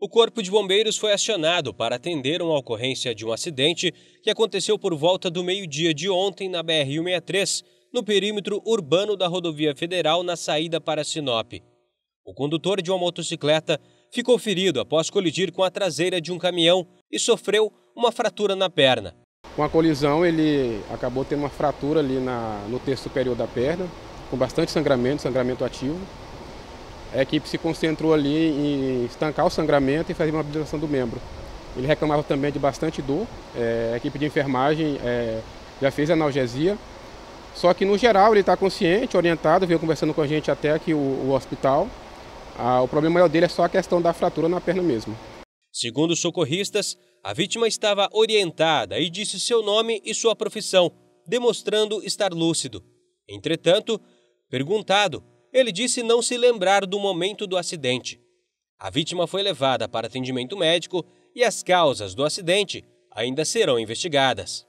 O Corpo de Bombeiros foi acionado para atender uma ocorrência de um acidente que aconteceu por volta do meio-dia de ontem na BR-163, no perímetro urbano da rodovia federal na saída para Sinop. O condutor de uma motocicleta ficou ferido após colidir com a traseira de um caminhão e sofreu uma fratura na perna. Com a colisão, ele acabou tendo uma fratura ali na, no terço superior da perna, com bastante sangramento, sangramento ativo a equipe se concentrou ali em estancar o sangramento e fazer uma habilitação do membro. Ele reclamava também de bastante dor, é, a equipe de enfermagem é, já fez analgesia, só que no geral ele está consciente, orientado, veio conversando com a gente até aqui o, o hospital. Ah, o problema maior dele é só a questão da fratura na perna mesmo. Segundo os socorristas, a vítima estava orientada e disse seu nome e sua profissão, demonstrando estar lúcido. Entretanto, perguntado ele disse não se lembrar do momento do acidente. A vítima foi levada para atendimento médico e as causas do acidente ainda serão investigadas.